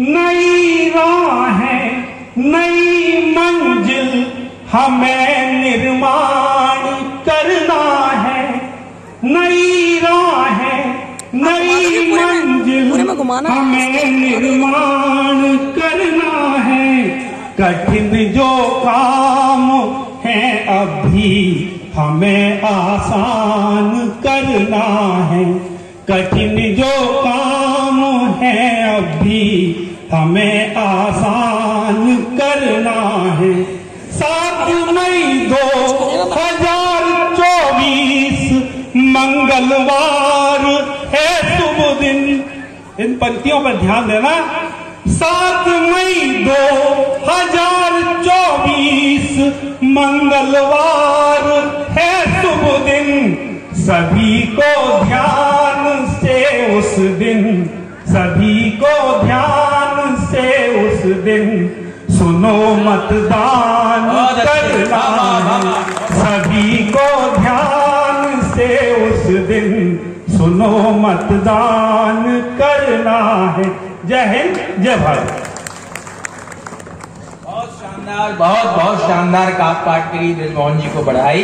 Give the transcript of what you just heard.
नई राहें नई मंजिल हमें निर्माण करना है। नई राहें नई मंजिल हमें निर्माण करना है। कठिन जो काम है अभी हमें आसान करना है। कठिन जो काम है अभी, हमें आसान करना है। सात मई दो हज़ार चौबीस, मंगलवार है शुभ दिन। इन पंक्तियों पर ध्यान देना। सात मई दो हज़ार चौबीस, मंगलवार है शुभ दिन। सभी को ध्यान उस दिन सभी को ध्यान से उस दिन सुनो मतदान करना सभी को ध्यान से उस दिन सुनो मतदान करना है। जय हिंद जय भारत। बहुत शानदार बहुत बहुत शानदार काप काट के लिए ब्रजमोहन जी को बढ़ाई